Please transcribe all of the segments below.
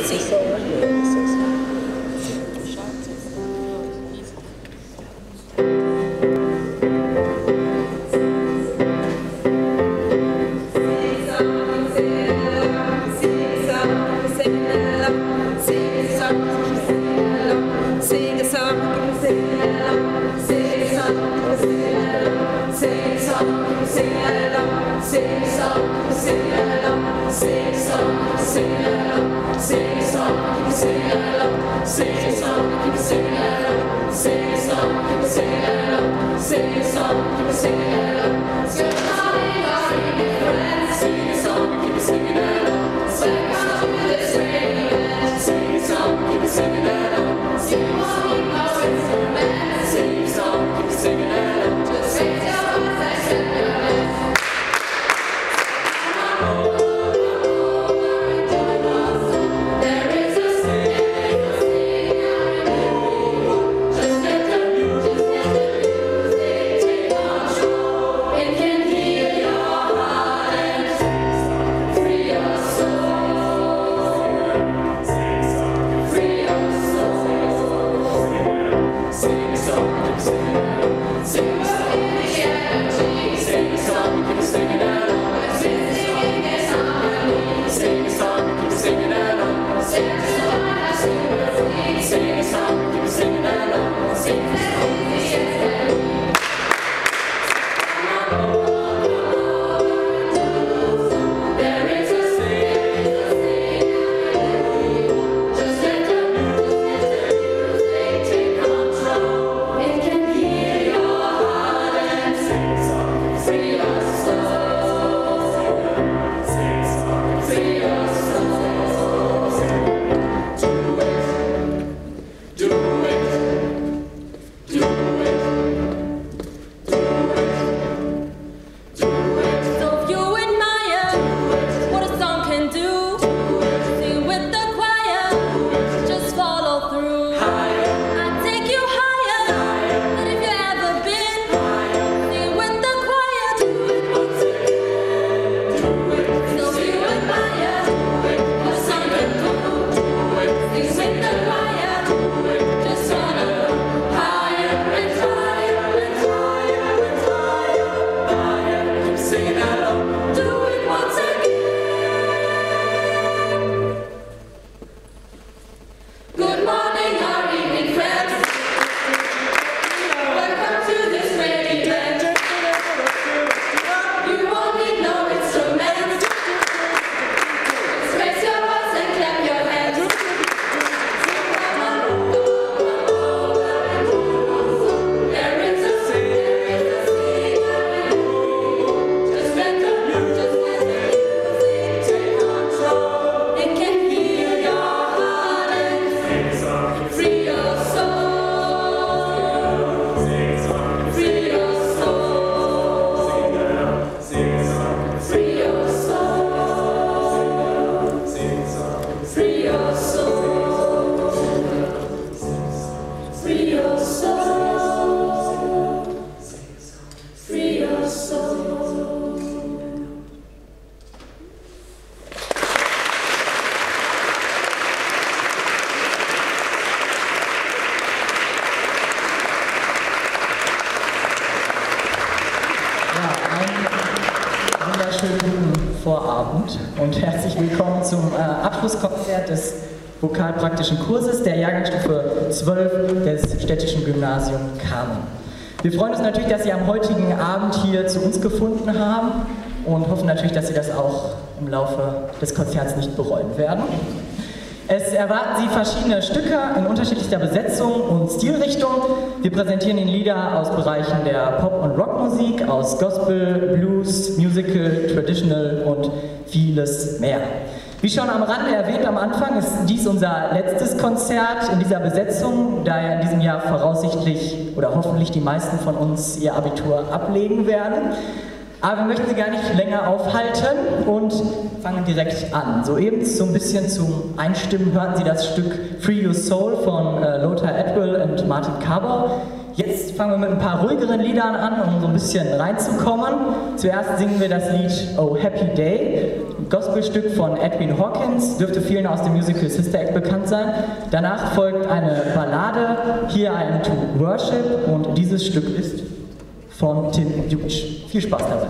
und vokalpraktischen Kurses der Jahrgangsstufe 12 des städtischen Gymnasium Kamen. Wir freuen uns natürlich, dass Sie am heutigen Abend hier zu uns gefunden haben und hoffen natürlich, dass Sie das auch im Laufe des Konzerts nicht bereuen werden. Es erwarten Sie verschiedene Stücke in unterschiedlicher Besetzung und Stilrichtung. Wir präsentieren Ihnen Lieder aus Bereichen der Pop- und Rockmusik, aus Gospel, Blues, Musical, Traditional und vieles mehr. Wie schon am Rande erwähnt am Anfang, ist dies unser letztes Konzert in dieser Besetzung, da ja in diesem Jahr voraussichtlich oder hoffentlich die meisten von uns ihr Abitur ablegen werden. Aber wir möchten Sie gar nicht länger aufhalten und fangen direkt an. Soeben so ein bisschen zum Einstimmen hörten Sie das Stück Free Your Soul von äh, Lothar Atwell und Martin Carver. Jetzt fangen wir mit ein paar ruhigeren Liedern an, um so ein bisschen reinzukommen. Zuerst singen wir das Lied Oh Happy Day. Gospelstück von Edwin Hawkins, dürfte vielen aus dem Musical Sister Act bekannt sein. Danach folgt eine Ballade, Here I Am to Worship und dieses Stück ist von Tim Jutsch. Viel Spaß dabei.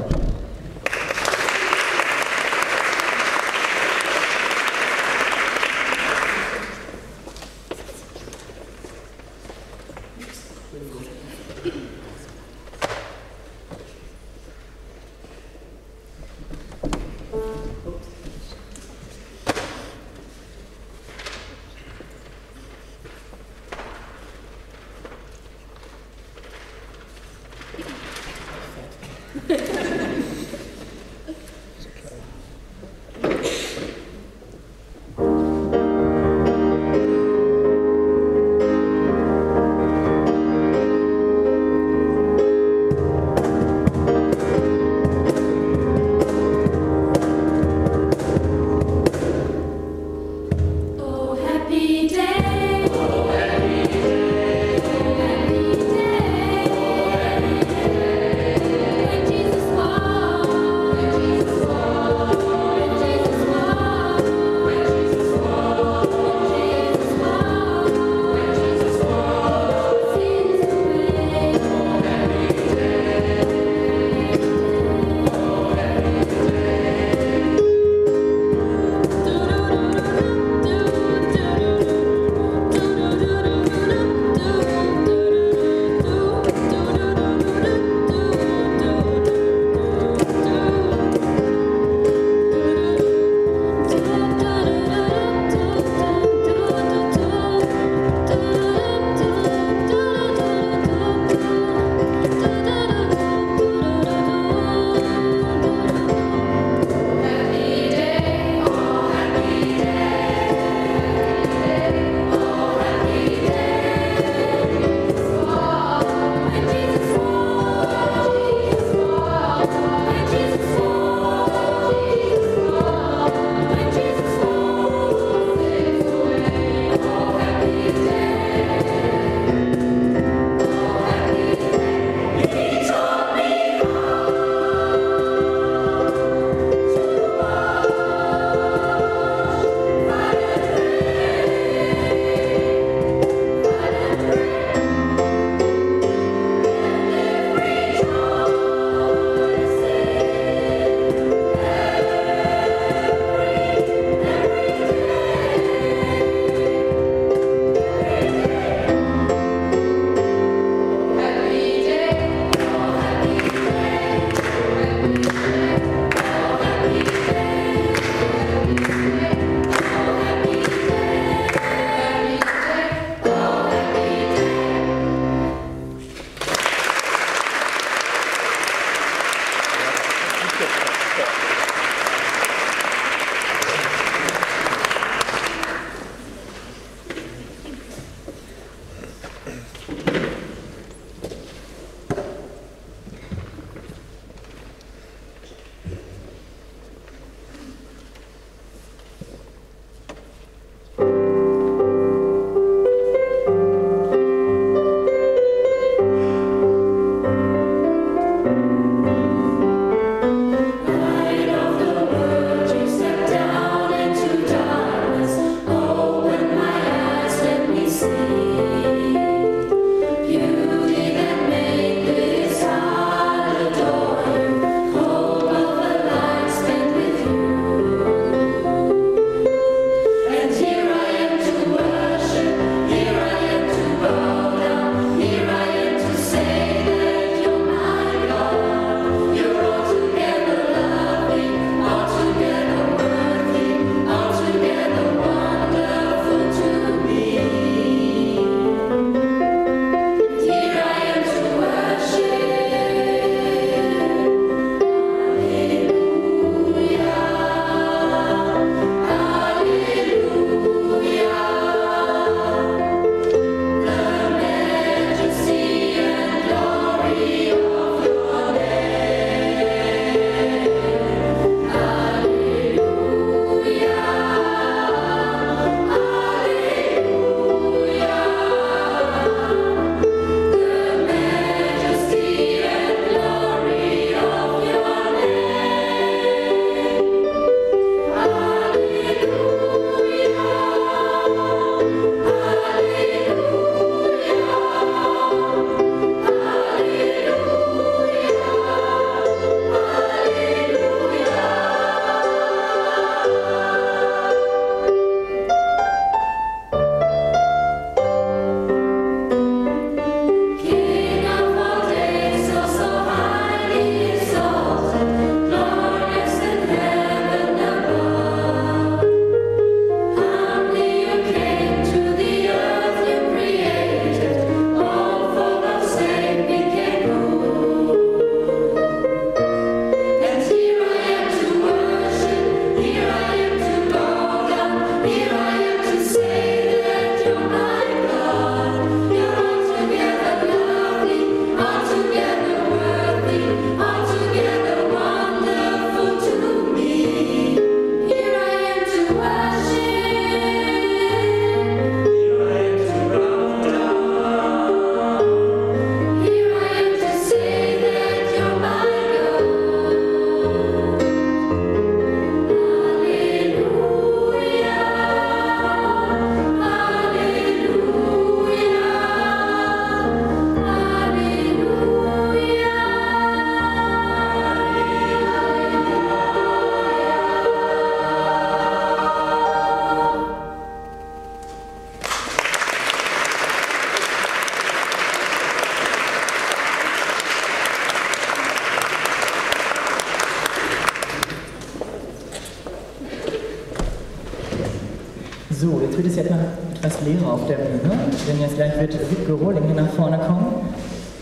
Leerer auf der Bühne, denn jetzt gleich wird Wiebke Rohling hier nach vorne kommen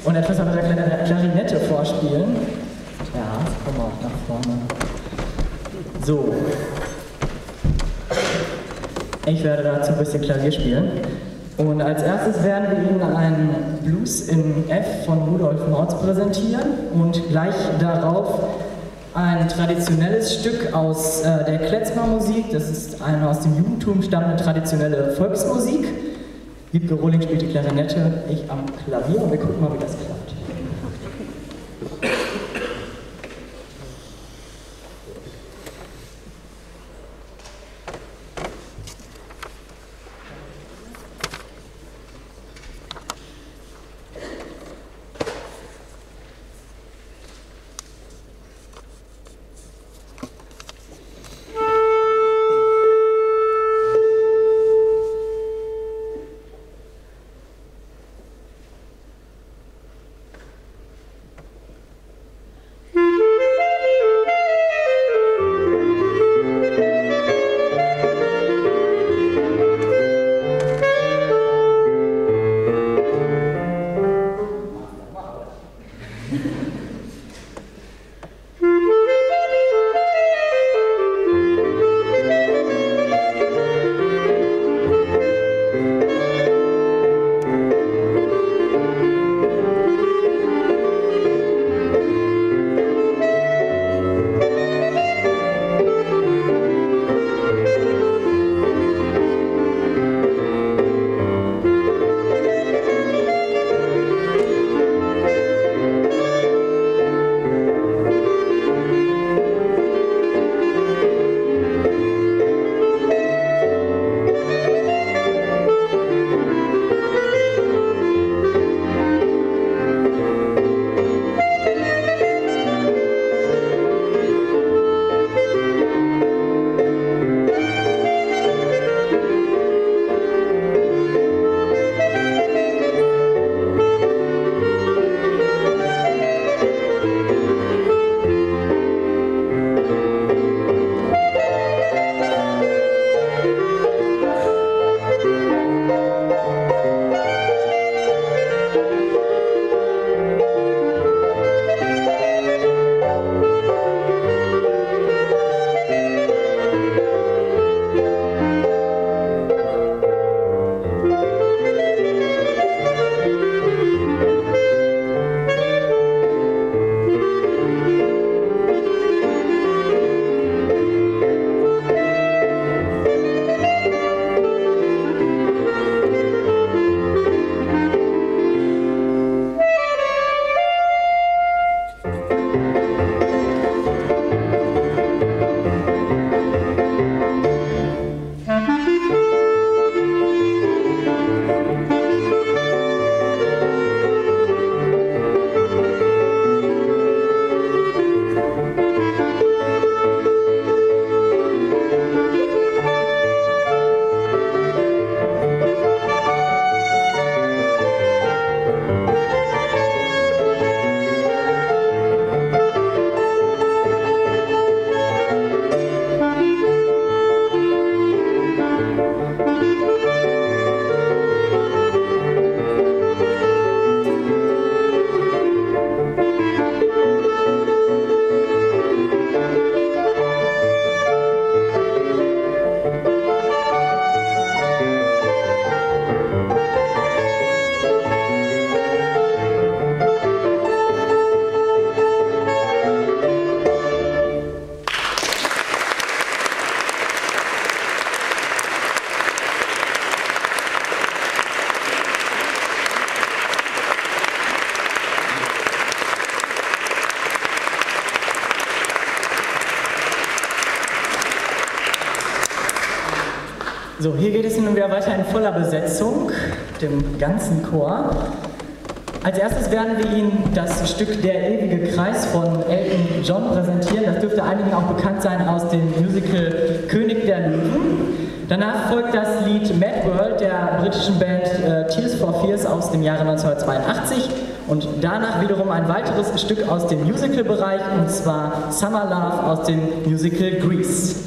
und etwas auf der Klarinette vorspielen. Ja, kommen wir auch nach vorne. So. Ich werde dazu ein bisschen Klavier spielen. Und als erstes werden wir Ihnen einen Blues in F von Rudolf Mords präsentieren und gleich darauf traditionelles Stück aus äh, der Kletzmer-Musik. Das ist eine aus dem Judentum stammende traditionelle Volksmusik. Wiebke Rohling spielt die Klarinette, ich am Klavier wir gucken mal, wie das klappt. Voller Besetzung, dem ganzen Chor. Als erstes werden wir Ihnen das Stück Der ewige Kreis von Elton John präsentieren. Das dürfte einigen auch bekannt sein aus dem Musical König der Löwen. Danach folgt das Lied Mad World der britischen Band äh, Tears for Fears aus dem Jahre 1982 und danach wiederum ein weiteres Stück aus dem Musical-Bereich und zwar Summer Love aus dem Musical Grease.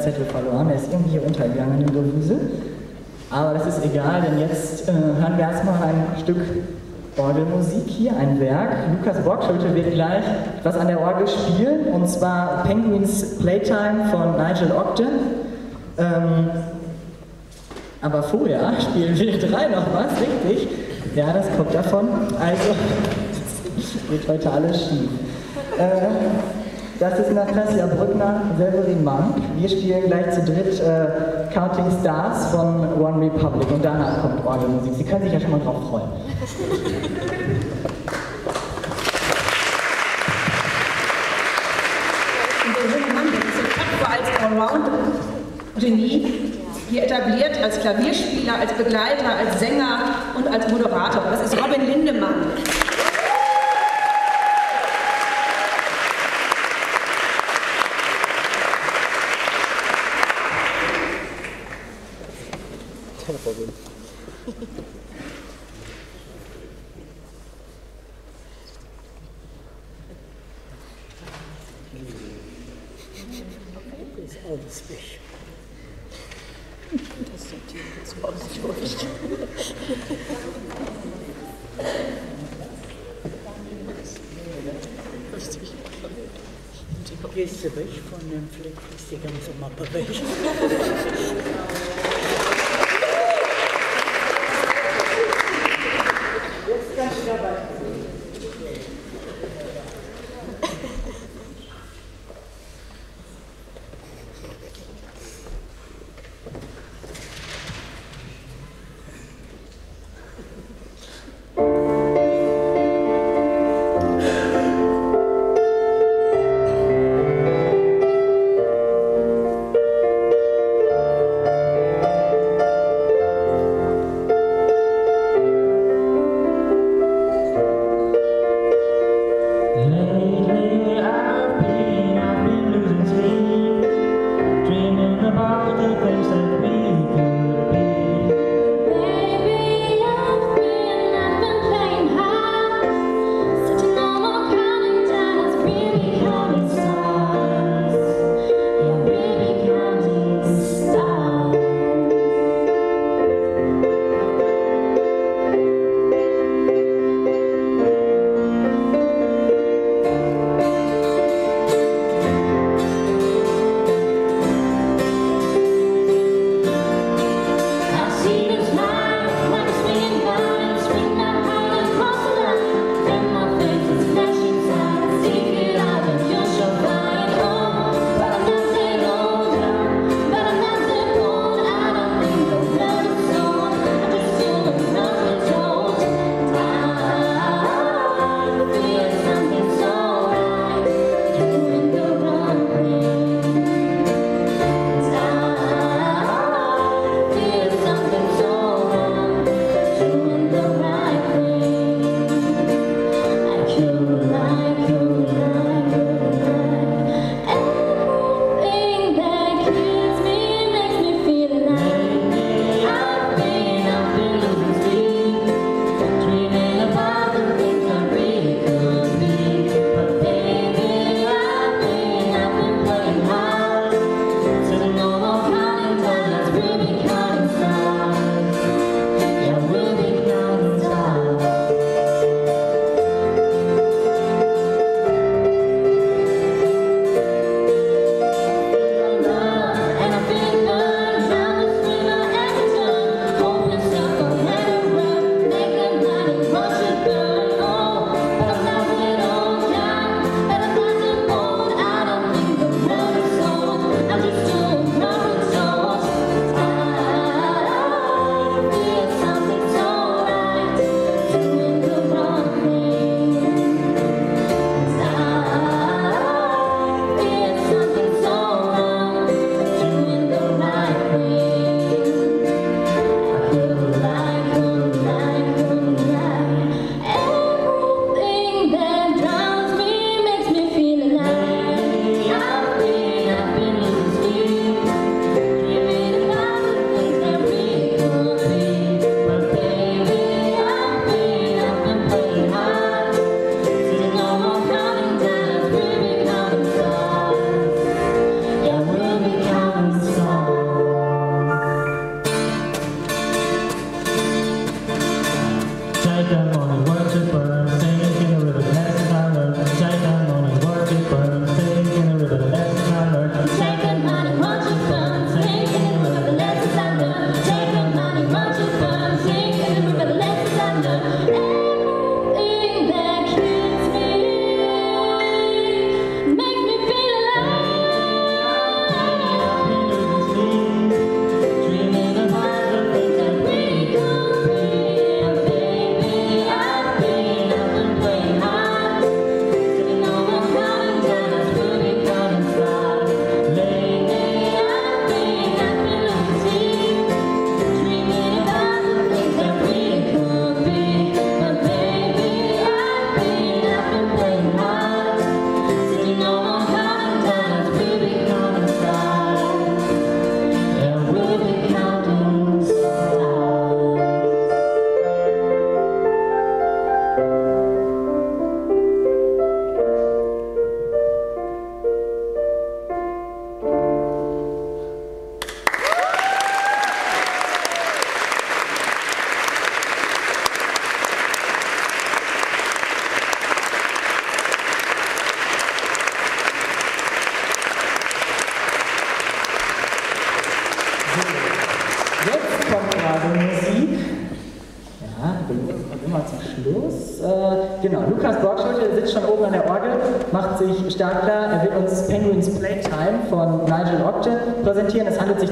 Zettel verloren, der ist irgendwie hier untergegangen in der Wusel. Aber das ist egal, denn jetzt äh, hören wir erstmal ein Stück Orgelmusik hier, ein Werk. Lukas Borgschulte wird gleich was an der Orgel spielen, und zwar Penguins Playtime von Nigel Ogden. Ähm, aber vorher spielen wir drei noch was, richtig? Ja, das kommt davon. Also, wird heute alles schief. Äh, das ist Nastasia Brückner, Severin Mann. Wir spielen gleich zu dritt äh, Counting Stars von One Republic und danach kommt Orgelmusik. Sie können sich ja schon mal drauf freuen. Allround-Genie, hier etabliert als Klavierspieler, als Begleiter, als Sänger und als Moderator. Verkäuferin. ist alles weg. Das sortiert jetzt mal durch. Gehst du weg von dem Fleck, ist die ganze Mappe weg.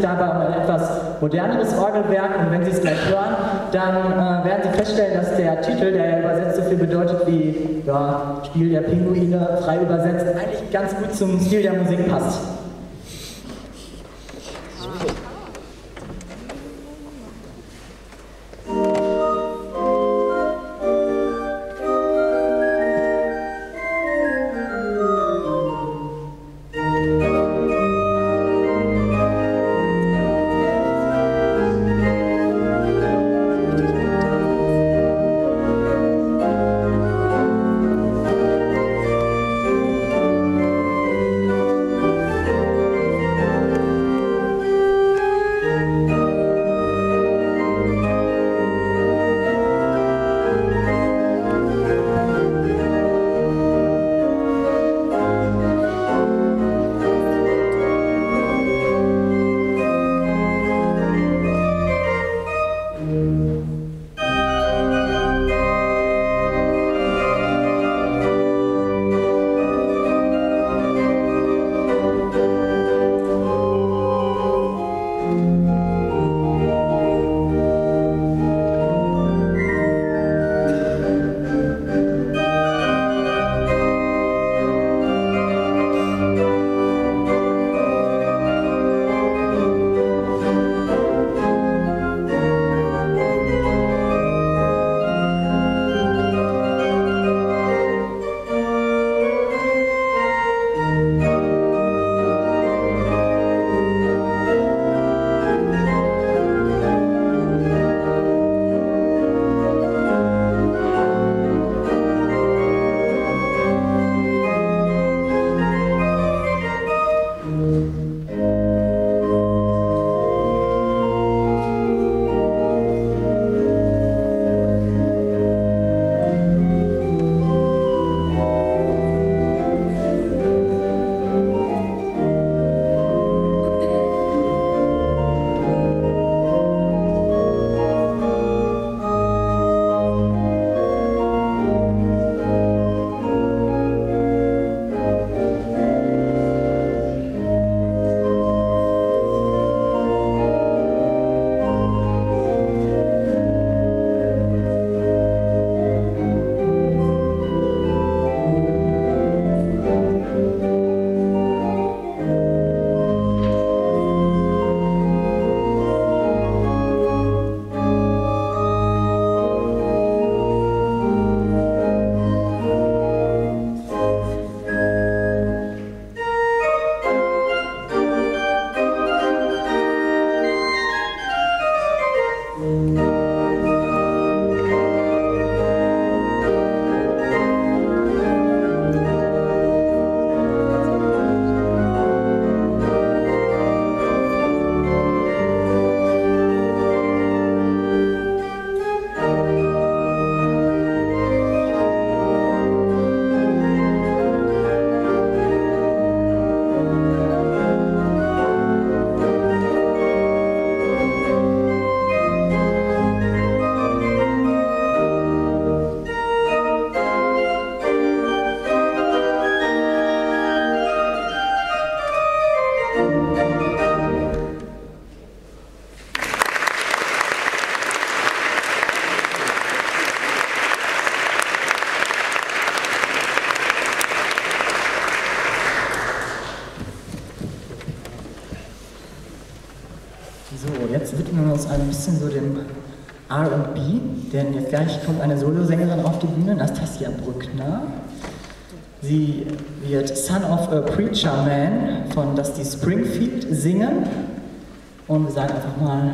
Sich dabei um ein etwas moderneres Orgelwerk und wenn Sie es gleich hören, dann äh, werden Sie feststellen, dass der Titel, der ja übersetzt so viel bedeutet wie ja, Spiel der Pinguine, frei übersetzt, eigentlich ganz gut zum Stil der Musik passt. Gleich kommt eine Solosängerin auf die Bühne, Nastasia Brückner. Sie wird Son of a Preacher Man von Dusty Springfield singen. Und wir sagen einfach mal,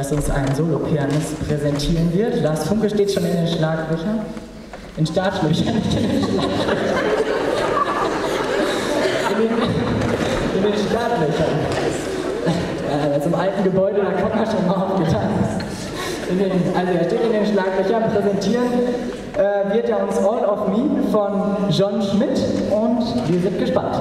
das uns ein Solopianist präsentieren wird. Lars Funke steht schon in den Schlaglöchern. In Startlöchern, in den Schlaglöchern. In den, Startlöchern. Äh, zum alten Gebäude, da kommt man schon mal aufgetanzt. Den, also er steht in den Schlaglöchern, präsentieren äh, wird er uns All of Me von John Schmidt und wir sind gespannt.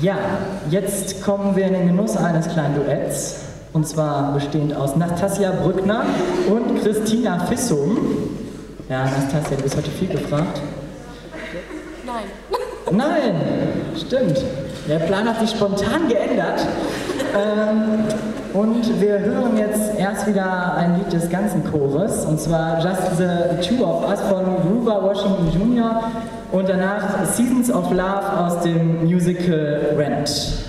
Ja, jetzt kommen wir in den Genuss eines kleinen Duetts. Und zwar bestehend aus Nastasia Brückner und Christina Fissum. Ja, Nastasia, du bist heute viel gefragt. Nein. Nein, stimmt. Der Plan hat sich spontan geändert. Ähm, und wir hören jetzt erst wieder ein Lied des ganzen Chores, und zwar Just the Two of Us von Grover Washington Jr. und danach Seasons of Love aus dem Musical Rent.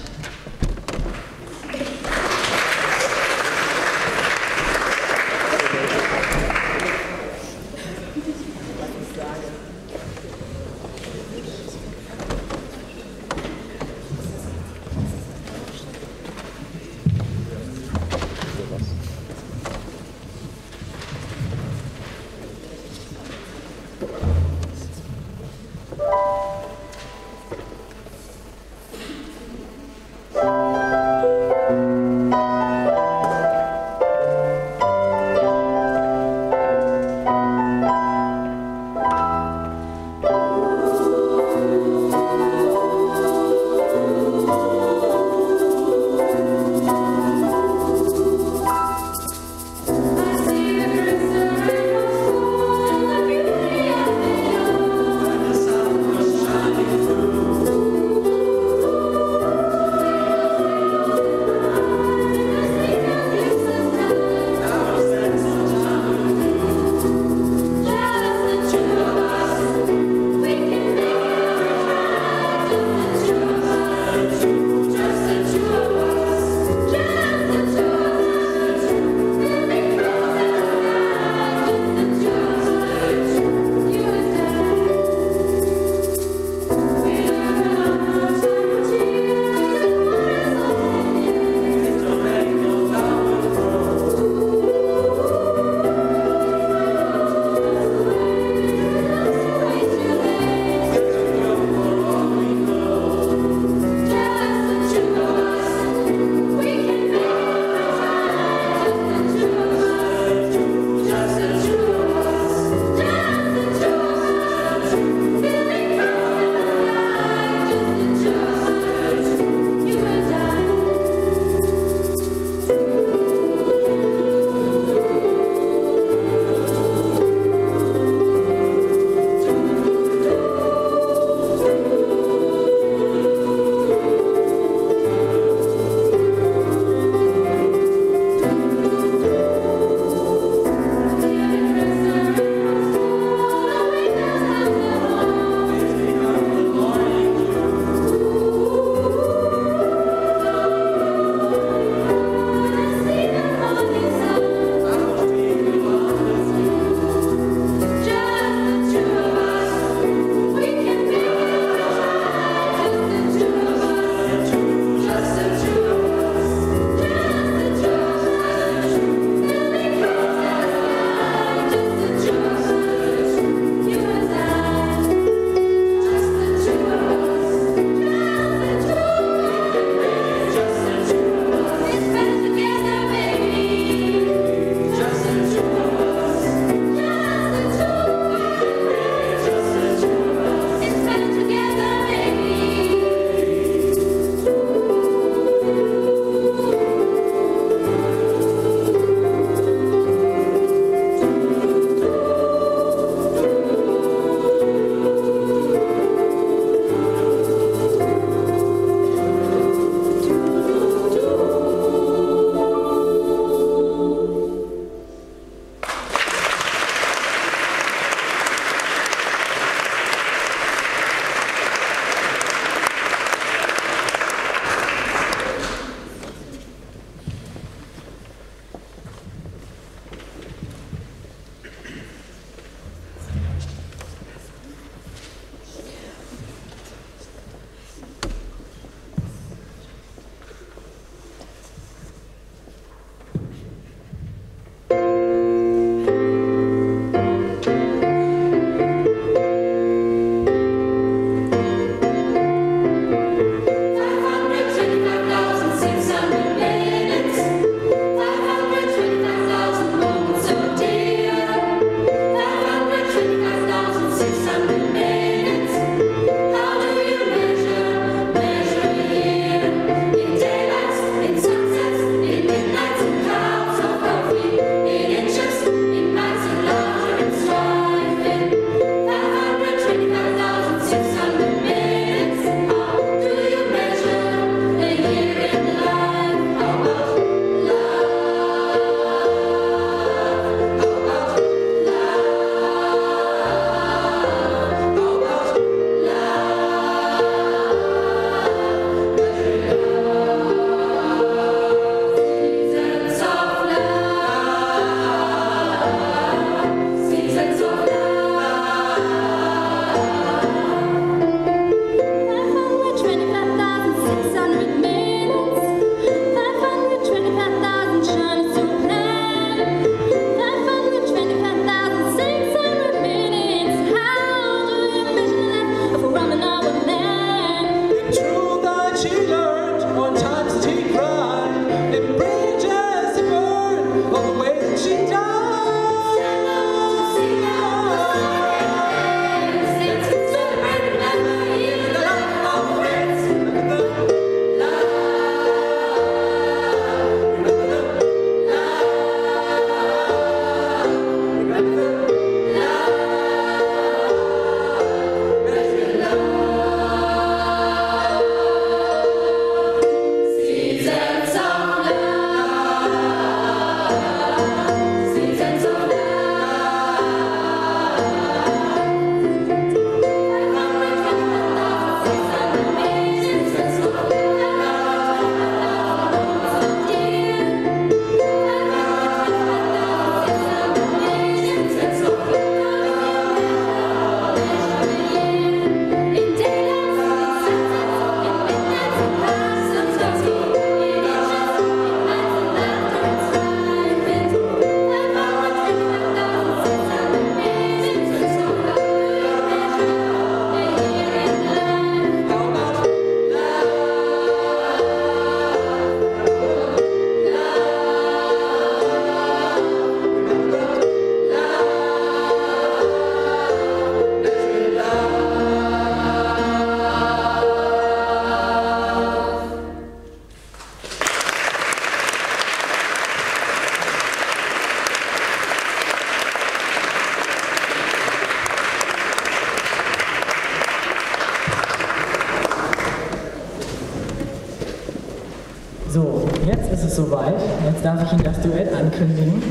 Jetzt darf ich Ihnen das Duett ankündigen,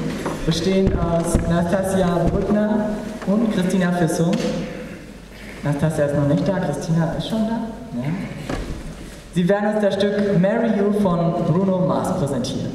bestehend aus Nastasia Brückner und Christina Fissung. Nastasia ist noch nicht da, Christina ist schon da. Ja. Sie werden uns das Stück Mary You von Bruno Mars präsentieren.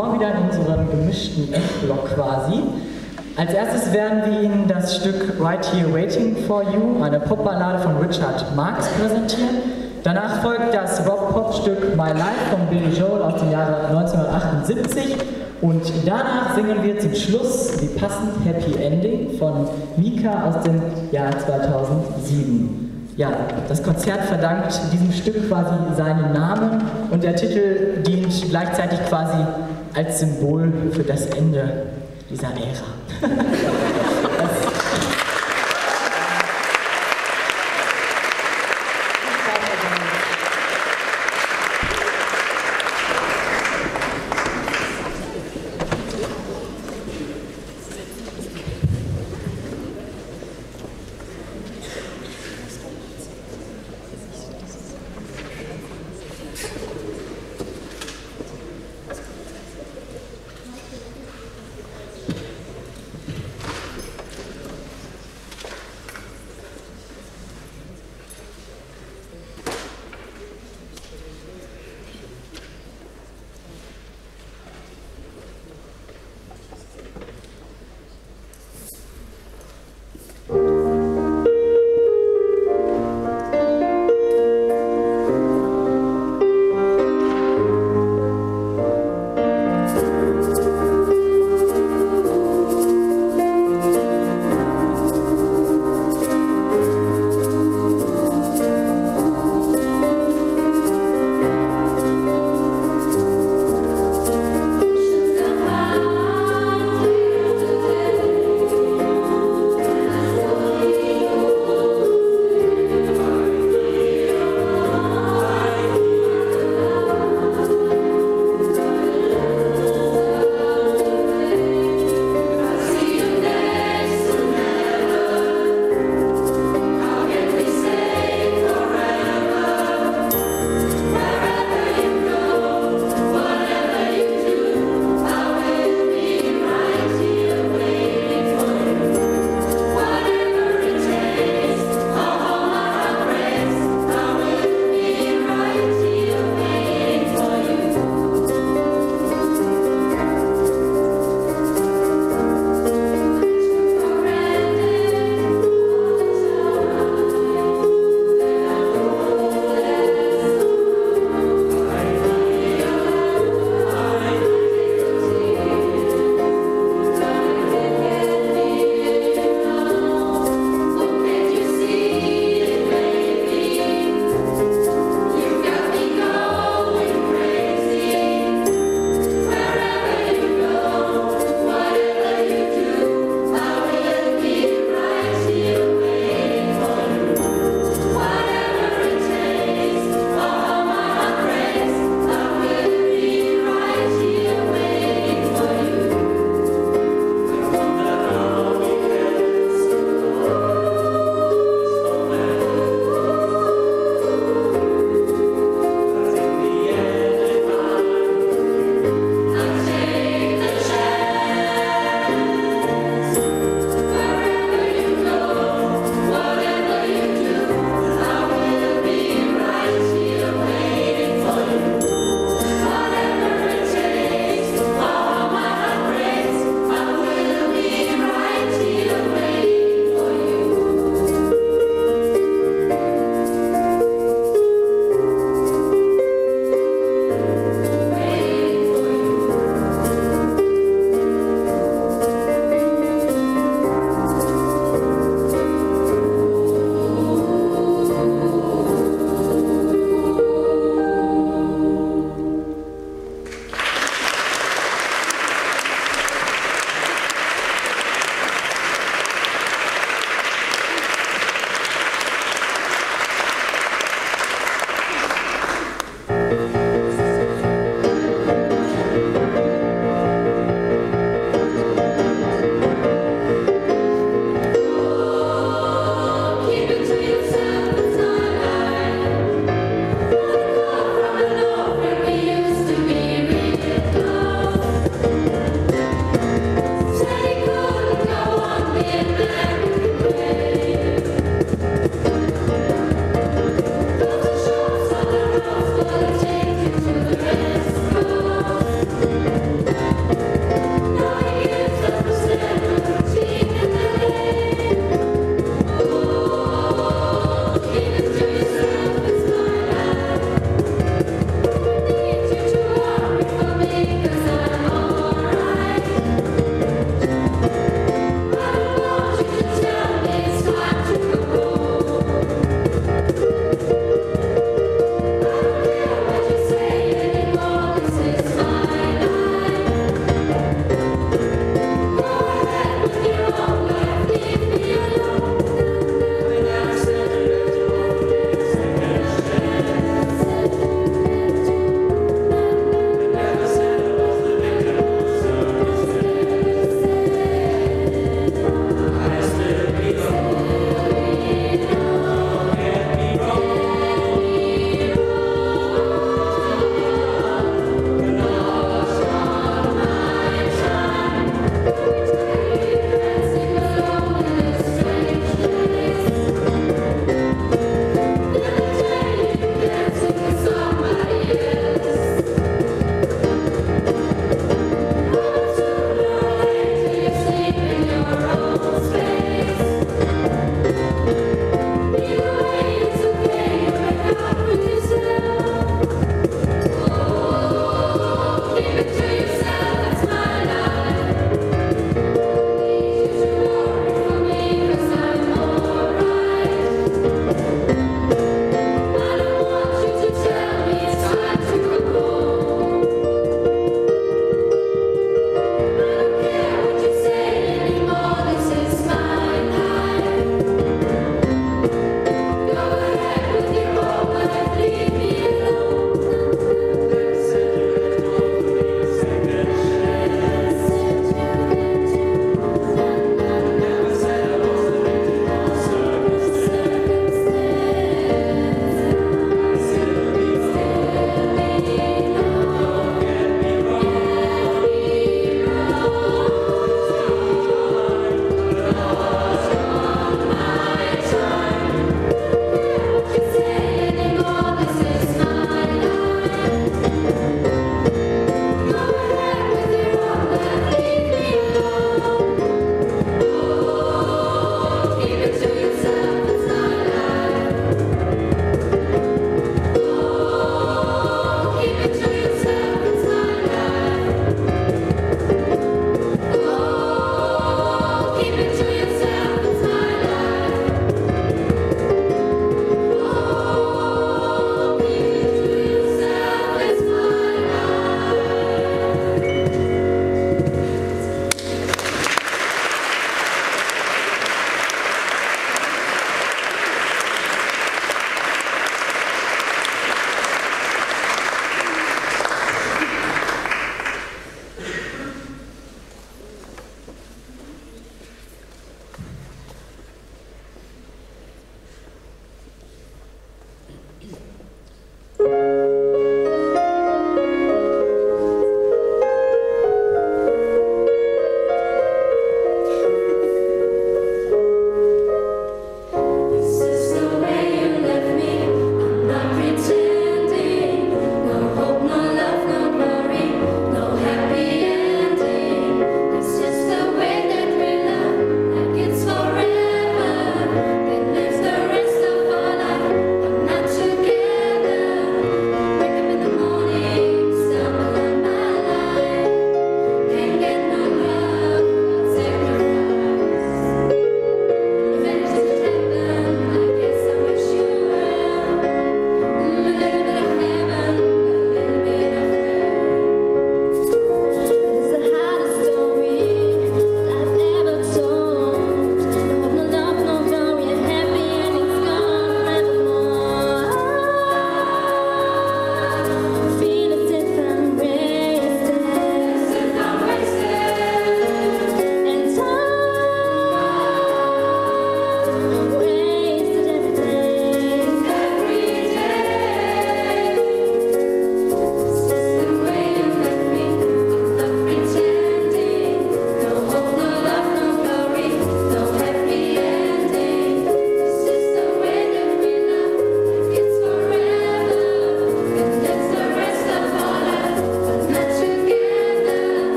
Chor wieder in unserem gemischten Endblock quasi. Als erstes werden wir Ihnen das Stück Right Here Waiting for You, eine Popballade von Richard Marx, präsentieren. Danach folgt das Rock-Pop-Stück My Life von Billy Joel aus dem Jahre 1978. Und danach singen wir zum Schluss die passend Happy Ending von Mika aus dem Jahr 2007. Ja, das Konzert verdankt diesem Stück quasi seinen Namen und der Titel dient gleichzeitig quasi als Symbol für das Ende dieser Ära.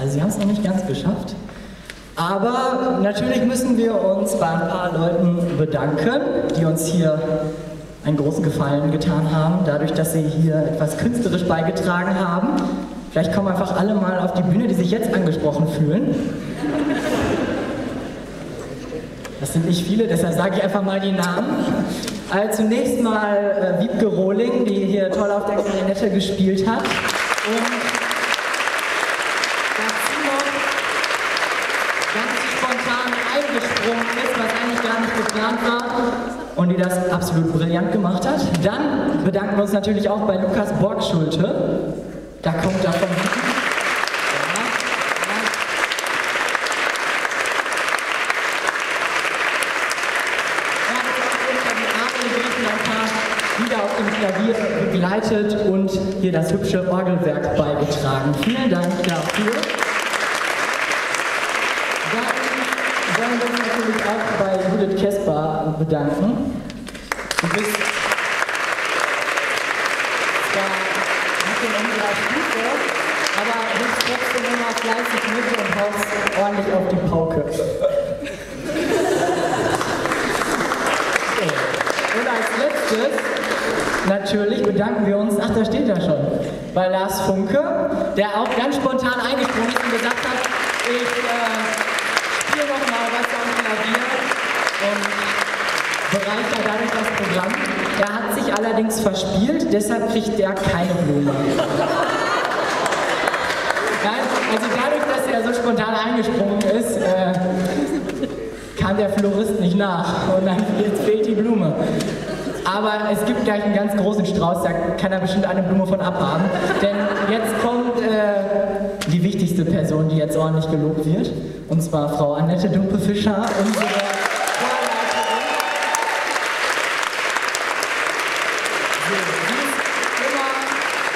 Also Sie haben es noch nicht ganz geschafft. Aber natürlich müssen wir uns bei ein paar Leuten bedanken, die uns hier einen großen Gefallen getan haben, dadurch, dass sie hier etwas künstlerisch beigetragen haben. Vielleicht kommen einfach alle mal auf die Bühne, die sich jetzt angesprochen fühlen. Das sind nicht viele, deshalb sage ich einfach mal die Namen. Also zunächst mal äh, Wiebke Rohling, die hier toll auf der Klarinette gespielt hat. Und dazu noch ganz spontan eingesprungen ist, was eigentlich gar nicht geplant das absolut brillant gemacht hat. Dann bedanken wir uns natürlich auch bei Lukas Borgschulte. Da kommt er von hinten. Ja, ja. Er hat uns auf jeden Fall die Arme gegriffen, ein paar Lieder auf dem Klavier begleitet und hier das hübsche Orgelwerk beigetragen. Vielen Dank dafür. Dann wollen wir uns natürlich auch bei Judith Kesper bedanken. Du bist zwar nicht in unserer Stufe, aber hilfst trotzdem immer fleißig mit und haust ordentlich auf die Pauke. Und als letztes, bedanken wir uns, ach da steht er schon, bei Lars Funke, der auch ganz spontan eingesprungen ist und gesagt hat, ich äh, spiele noch mal was am Klavier und bereichert dadurch das Programm. Er hat sich allerdings verspielt, deshalb kriegt er keine Blume. Nein, also dadurch, dass er so spontan eingesprungen ist, äh, kam der Florist nicht nach und dann jetzt fehlt die Blume. Aber es gibt gleich einen ganz großen Strauß, da kann er bestimmt eine Blume von abhaben. Denn jetzt kommt äh, die wichtigste Person, die jetzt ordentlich gelobt wird. Und zwar Frau Annette Dumpe-Fischer, unsere Chorleiterin. So, sie ist immer wirklich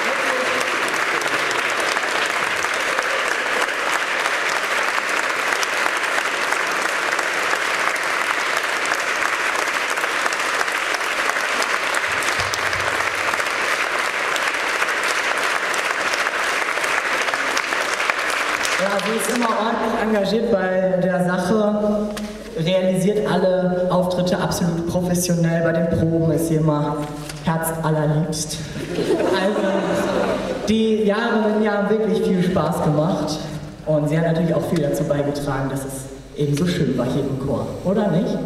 Ja, sie ist immer ordentlich engagiert bei der Sache, realisiert alle Auftritte absolut professionell. Bei den Proben ist sie immer herzallerliebst. Also, die Jahre sind ja wirklich viel Spaß gemacht. Und sie hat natürlich auch viel dazu beigetragen, dass es eben so schön war hier im Chor. Oder nicht? Haben.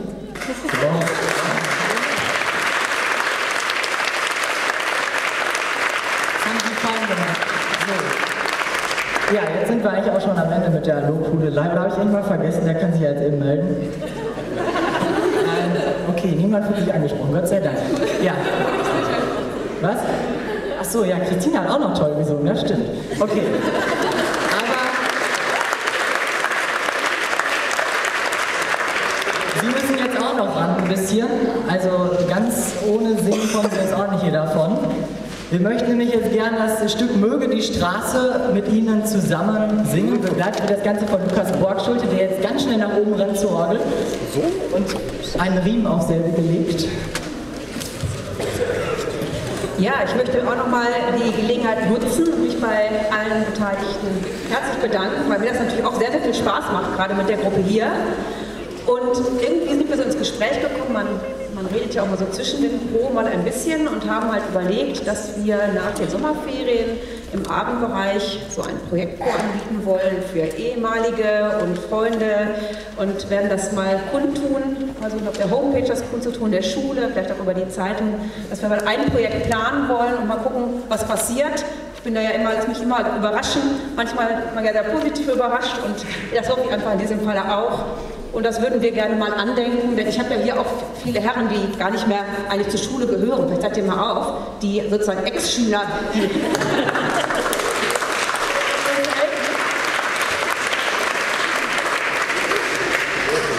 So. Ja, jetzt sind wir eigentlich auch schon am Ende mit der Lobhudelei. Oder habe ich irgendwann vergessen? Der kann sich jetzt eben melden. Niemand fühlt sich angesprochen, Gott sei Dank. Ja. Was? Ach so, ja, Christina hat auch noch toll gesungen, das stimmt. Okay. Aber Sie müssen jetzt auch noch ran ein bisschen. Also ganz ohne Singen kommen Sie jetzt auch nicht hier davon. Wir möchten nämlich jetzt gerne das Stück Möge die Straße mit Ihnen zusammen singen. Begleitet wird das Ganze von Lukas Borgschulte, der jetzt ganz schnell nach oben rennt zur Orgel und einen Riemen auf selbe gelegt. Ja, ich möchte auch nochmal die Gelegenheit nutzen und mich bei allen Beteiligten herzlich bedanken, weil mir das natürlich auch sehr, sehr viel Spaß macht, gerade mit der Gruppe hier. Und irgendwie sind wir so ins Gespräch gekommen, man, man redet ja auch mal so zwischen den Proben mal ein bisschen und haben halt überlegt, dass wir nach den Sommerferien im Abendbereich so ein Projektchor anbieten wollen für ehemalige und Freunde und werden das mal kundtun, also auf der Homepage das kundzutun, der Schule, vielleicht auch über die Zeitung, dass wir mal ein Projekt planen wollen und mal gucken, was passiert. Ich bin da ja immer, lass mich immer überraschen, manchmal man ja sehr positiv überrascht und das hoffe ich einfach in diesem Falle auch. Und das würden wir gerne mal andenken, denn ich habe ja hier auch viele Herren, die gar nicht mehr eigentlich zur Schule gehören. Vielleicht seid ihr mal auf, die sozusagen Ex-Schüler, die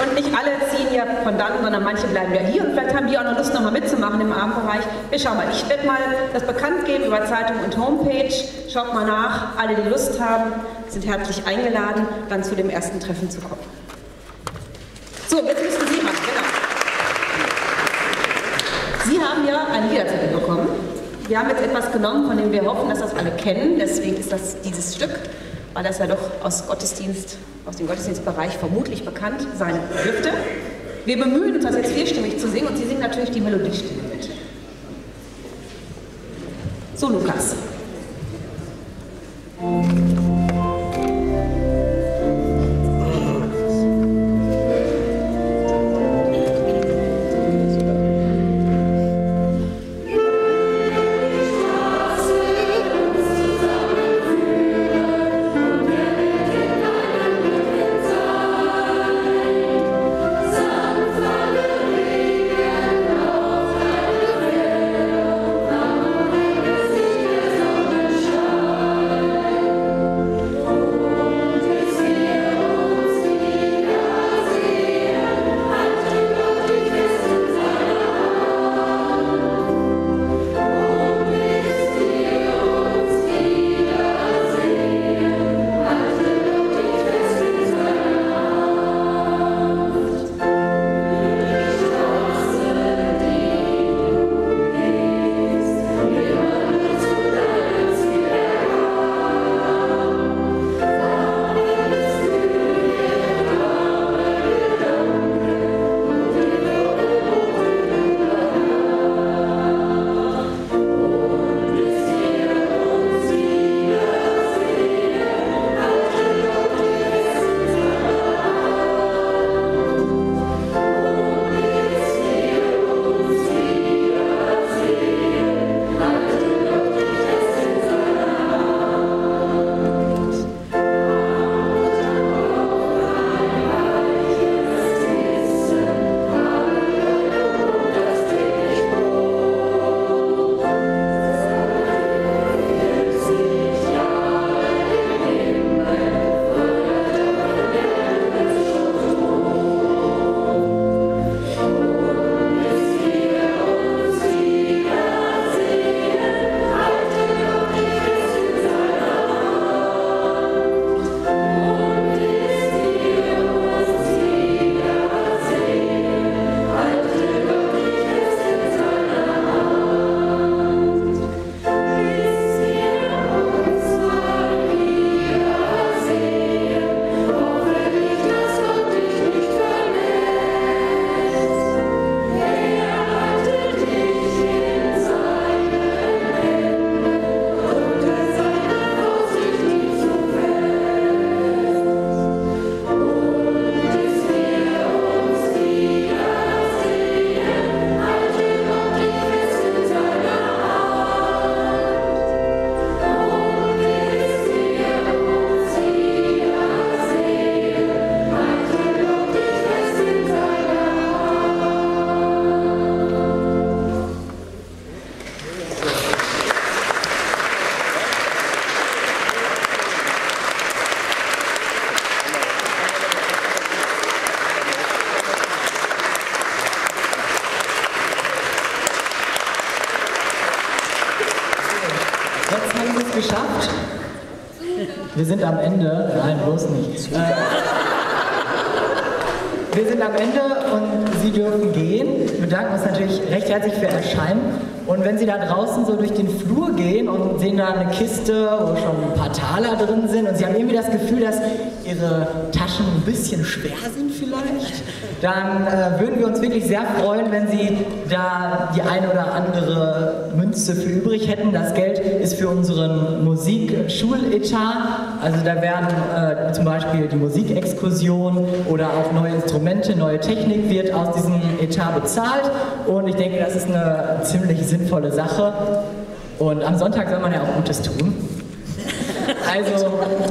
Und nicht alle ziehen ja von dann, sondern manche bleiben ja hier und vielleicht haben die auch noch Lust, nochmal mitzumachen im Abendbereich. Wir schauen mal, ich werde mal das bekannt geben über Zeitung und Homepage. Schaut mal nach, alle, die Lust haben, sind herzlich eingeladen, dann zu dem ersten Treffen zu kommen. So, jetzt müssen Sie ran, genau. Sie haben ja eine Liederzettel bekommen. Wir haben jetzt etwas genommen, von dem wir hoffen, dass das alle kennen. Deswegen ist das dieses Stück, weil das ja doch aus Gottesdienst, aus dem Gottesdienstbereich vermutlich bekannt sein dürfte. Wir bemühen uns, das jetzt vierstimmig zu singen und Sie singen natürlich die Melodiestimme mit. So, Lukas. Wir sind am Ende. Nein, bloß nicht. Äh, wir sind am Ende und Sie dürfen gehen. Wir bedanken uns natürlich recht herzlich für Ihr Erscheinen. Und wenn Sie da draußen so durch den Flur gehen und sehen da eine Kiste, wo schon ein paar Taler drin sind und Sie haben irgendwie das Gefühl, dass Ihre Taschen ein bisschen schwer sind vielleicht, dann äh, würden wir uns wirklich sehr freuen, wenn Sie da die eine oder andere Münze für übrig hätten. Das Geld ist für unseren Musikschuletat. Also da werden äh, zum Beispiel die Musikexkursion oder auch neue Instrumente, neue Technik wird aus diesem Etat bezahlt. Und ich denke, das ist eine ziemlich sinnvolle Sache. Und am Sonntag soll man ja auch Gutes tun. Also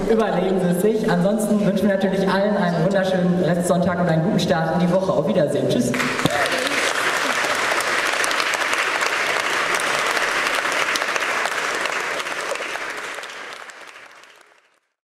überlegen Sie es sich. Ansonsten wünschen wir natürlich allen einen wunderschönen Restsonntag und einen guten Start in die Woche. Auf Wiedersehen. Tschüss.